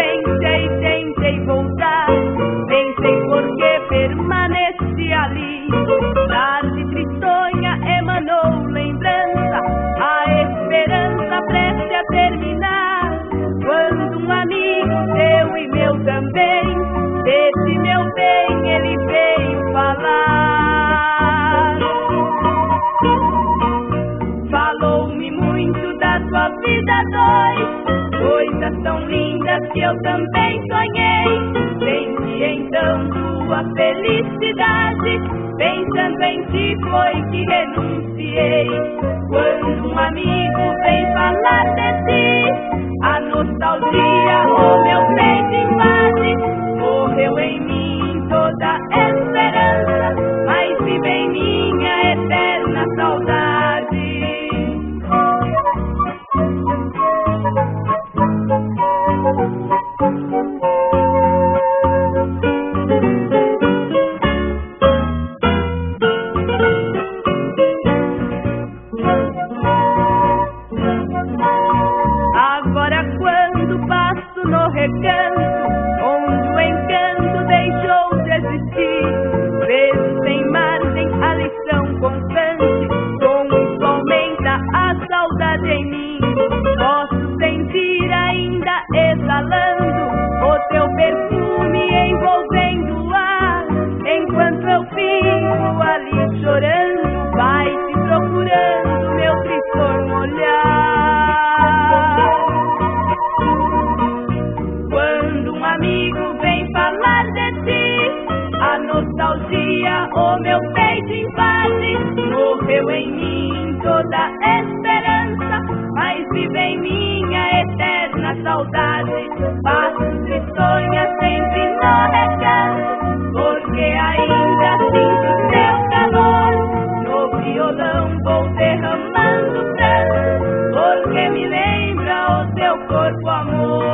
Pensei, tentei voltar, pensei porque permaneci ali. Tarde tristonha emanou lembrança, a esperança preste a terminar. Quando um amigo seu e meu também, desse meu bem ele veio falar. Falou-me muito da sua vida dois, coisas tão lindas também sonhei. Senti então tua felicidade, pensando em ti foi que renunciei. Quando um amigo vem falar de ti, a nostalgia o meu peito invade. Morreu em mim Edgar. Um amigo vem falar de ti, a nostalgia o meu peito invade. Morreu em mim toda esperança, mas vive em minha eterna saudade. Passo tristonha sempre no recanto, porque ainda sinto teu calor. No violão vou derramando pranto, porque me lembra o teu corpo amor.